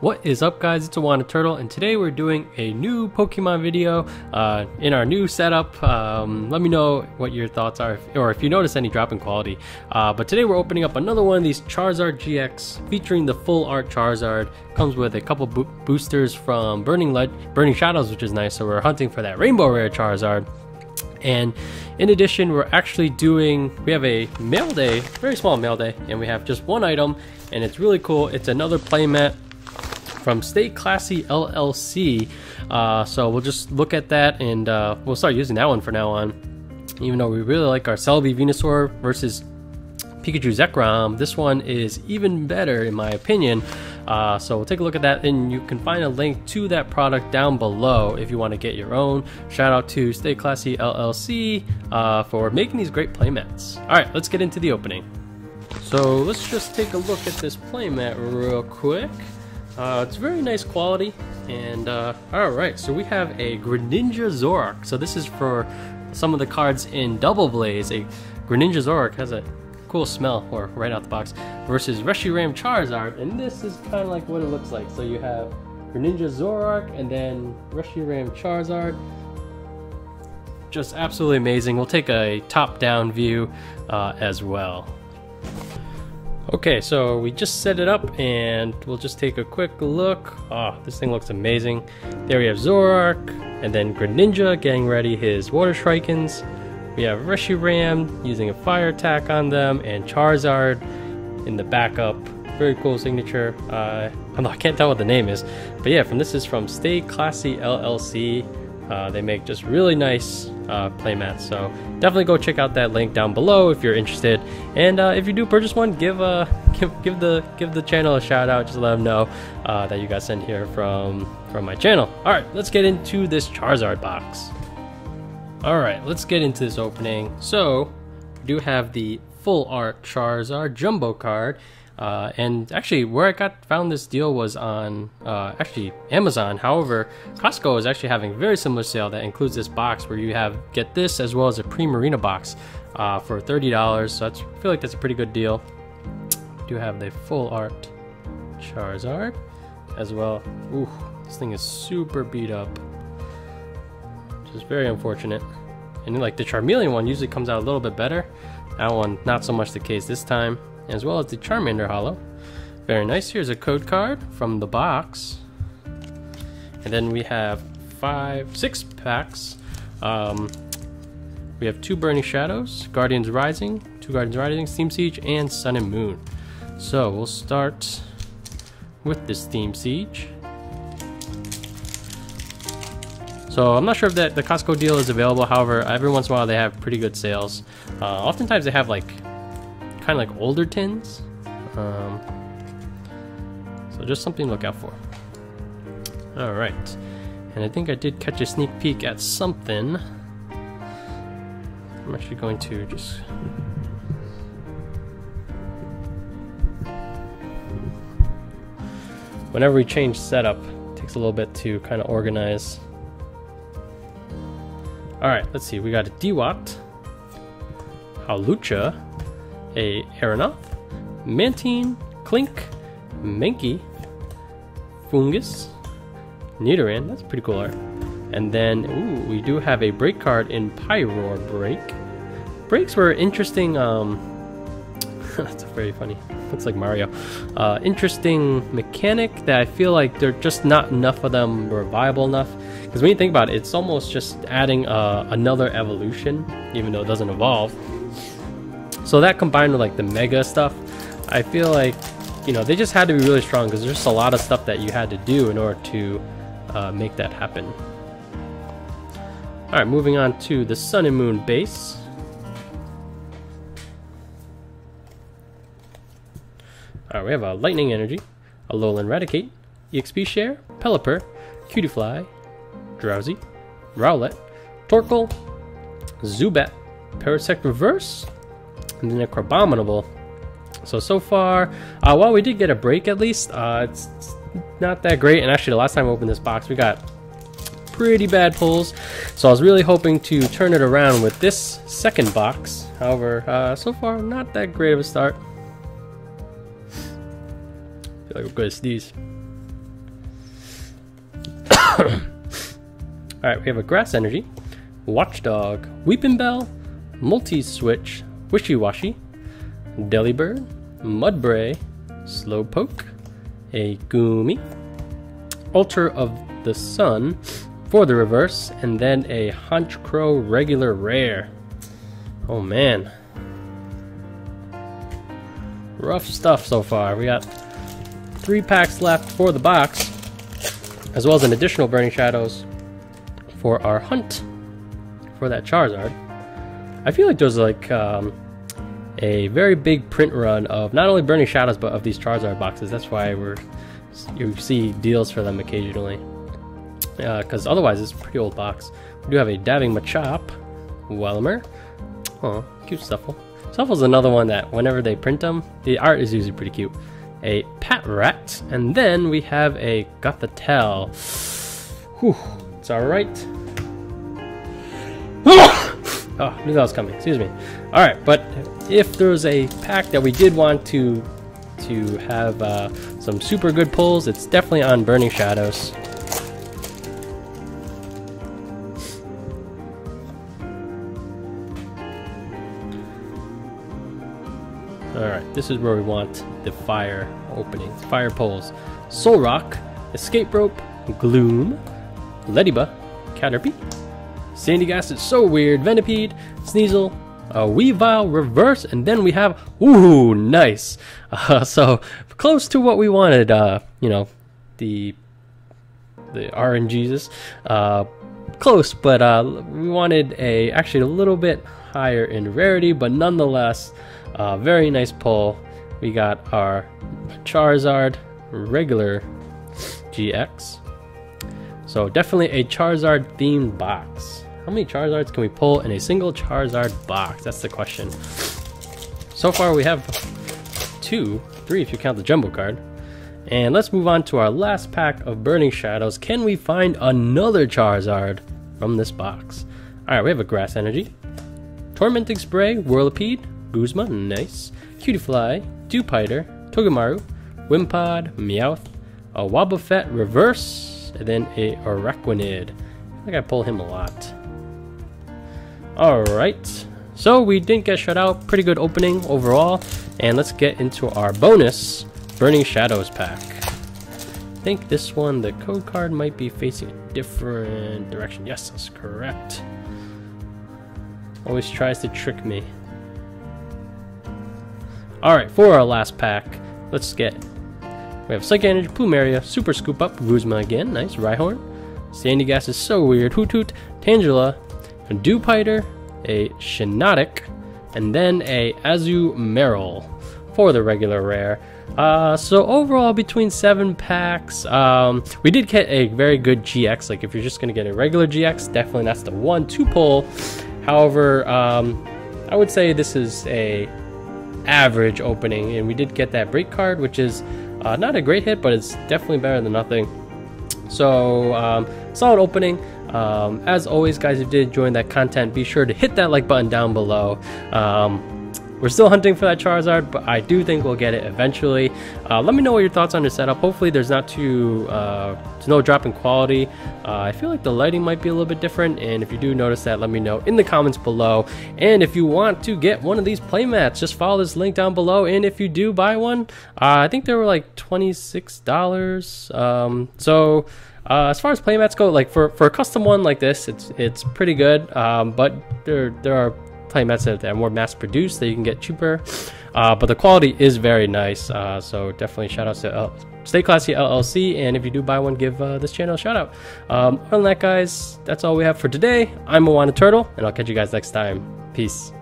What is up guys, it's Iwana Turtle and today we're doing a new Pokemon video uh, in our new setup. Um, let me know what your thoughts are or if you notice any drop in quality. Uh, but today we're opening up another one of these Charizard GX featuring the full art Charizard. Comes with a couple bo boosters from Burning, Le Burning Shadows which is nice so we're hunting for that Rainbow Rare Charizard. And in addition, we're actually doing, we have a mail day, very small mail day, and we have just one item, and it's really cool. It's another playmat from Stay Classy LLC. Uh, so we'll just look at that and uh, we'll start using that one for now on. Even though we really like our Celebi Venusaur versus Pikachu Zekrom, this one is even better in my opinion. Uh, so we'll take a look at that and you can find a link to that product down below if you want to get your own. Shout out to Stay Classy LLC uh, for making these great playmats. Alright, let's get into the opening. So let's just take a look at this playmat real quick. Uh, it's very nice quality. And uh, alright, so we have a Greninja Zoroark. So this is for some of the cards in Double Blaze. A Greninja Zoroark has a cool smell, or right out the box, versus Reshiram Charizard. And this is kind of like what it looks like. So you have Greninja Zoroark and then Reshiram Charizard. Just absolutely amazing. We'll take a top-down view uh, as well. Okay, so we just set it up and we'll just take a quick look. Oh, this thing looks amazing. There we have Zoroark and then Greninja getting ready his Water Shurikens. We have Reshiram using a fire attack on them and Charizard in the backup. Very cool signature. Uh, I can't tell what the name is, but yeah, from this is from Stay Classy LLC. Uh, they make just really nice uh, playmats. So definitely go check out that link down below if you're interested. And uh, if you do purchase one, give uh, give give the give the channel a shout out. Just let them know uh, that you got sent here from from my channel. All right, let's get into this Charizard box. All right, let's get into this opening. So we do have the full art Charizard jumbo card. Uh, and actually, where I got found this deal was on uh, actually Amazon. However, Costco is actually having a very similar sale that includes this box where you have get this as well as a Primarina box uh, for thirty dollars. So that's, I feel like that's a pretty good deal. Do have the full art Charizard as well. Ooh, this thing is super beat up, which is very unfortunate. And like the Charmeleon one usually comes out a little bit better. That one, not so much the case this time as well as the Charmander Holo. Very nice. Here's a code card from the box. And then we have five, six packs. Um, we have two Burning Shadows, Guardians Rising, two Guardians Rising, Steam Siege, and Sun and Moon. So we'll start with this Steam Siege. So I'm not sure if that the Costco deal is available. However, every once in a while they have pretty good sales. Uh, oftentimes they have like kind of like older tins. Um, so just something to look out for. All right, and I think I did catch a sneak peek at something. I'm actually going to just. Whenever we change setup, it takes a little bit to kind of organize. All right, let's see. We got a Dewott, Hawlucha, a Aeronath, Mantine, Klink, Mankey, Foongus, Nidoran, that's pretty cool art. And then, ooh, we do have a break card in Pyroar Break. Breaks were interesting, um, that's very funny. Looks like Mario. Uh, interesting mechanic that I feel like they're just not enough of them were viable enough. Because when you think about it, it's almost just adding uh, another evolution, even though it doesn't evolve. So that combined with like the mega stuff, I feel like, you know, they just had to be really strong because there's just a lot of stuff that you had to do in order to uh, make that happen. Alright, moving on to the Sun and Moon base. Alright, we have a Lightning Energy, a Alolan Raticate, EXP Share, Pelipper, Cutiefly, Drowzee, Rowlet, Torkoal, Zubat, Parasect Reverse, and then a So, so far, uh, while we did get a break at least, uh, it's, it's not that great. And actually, the last time I opened this box, we got pretty bad pulls. So I was really hoping to turn it around with this second box. However, uh, so far, not that great of a start. I feel like we're good as these. Alright, we have a Grass Energy, Watchog, Weeping Bell, Multi Switch, Wishiwashi, Delibird, Mudbray, Slowpoke, a Goomy, Altar of the Sun for the reverse, and then a Honchkrow regular rare. Oh man. Rough stuff so far. We got three packs left for the box, as well as an additional Burning Shadows for our hunt for that Charizard. I feel like there's like um, a very big print run of not only Burning Shadows but of these Charizard boxes. That's why we're you see deals for them occasionally. Because uh, otherwise, it's a pretty old box. We do have a Dabbing Machop, Wailmer. Oh, cute Stufful. Stufful's another one that whenever they print them, the art is usually pretty cute. A Patrat, and then we have a Gothitelle. Whew, it's alright. Oh, knew that was coming. Excuse me. All right, but if there's a pack that we did want to to have uh, some super good pulls, it's definitely on Burning Shadows. Alright, this is where we want the fire openings, fire poles. Solrock, Escape Rope, Gloom, Ledyba, Caterpie, Sandygast is so weird, Venipede, Sneasel, a Weavile reverse, and then we have, ooh, nice. Uh, so close to what we wanted, uh, you know, the the RNGesus. Uh, close, but uh, we wanted a actually a little bit higher in rarity, but nonetheless, uh, very nice pull. We got our Charizard regular GX. So definitely a Charizard themed box. How many Charizards can we pull in a single Charizard box? That's the question. So far we have two, three if you count the jumbo card. And let's move on to our last pack of Burning Shadows. Can we find another Charizard from this box? Alright, we have a Grass Energy, Tormenting Spray, Whirlipede, Guzma, nice. Cutiefly, Dewpider, Togedemaru, Wimpod, Meowth, a Wobbuffet Reverse, and then a Araquanid. I think I pull him a lot. Alright, so we didn't get shut out. Pretty good opening overall. And let's get into our bonus Burning Shadows pack. I think this one, the code card might be facing a different direction. Yes, that's correct. Always tries to trick me. Alright, for our last pack, let's get. We have Psychic Energy, Plumeria, Super Scoop Up, Guzma again, nice, Rhyhorn. Sandygast is so weird, Hoothoot, Tangela, Dewpider, a Shiinotic, and then a Azumarill for the regular rare. Uh, so overall, between seven packs, um, we did get a very good GX. Like if you're just gonna get a regular GX, definitely that's the one to pull. However, um, I would say this is a average opening, and we did get that break card, which is uh, not a great hit, but it's definitely better than nothing. So, um, solid opening. Um, as always, guys, if you did enjoy that content, be sure to hit that like button down below. Um, we're still hunting for that Charizard, but I do think we'll get it eventually. Uh, let me know what your thoughts on the setup. Hopefully there's not too, uh, no drop in quality. Uh, I feel like the lighting might be a little bit different, and if you do notice that, let me know in the comments below. And if you want to get one of these playmats, just follow this link down below, and if you do buy one, uh, I think they were like $26. Um, so... Uh, as far as playmats go, like for, for a custom one like this, it's it's pretty good. Um, but there there are playmats that are more mass produced that you can get cheaper. Uh, but the quality is very nice. Uh, so definitely shout out to Stay Classy LLC. And if you do buy one, give uh, this channel a shout out. Um, other than that, guys, that's all we have for today. I'm Moana Turtle, and I'll catch you guys next time. Peace.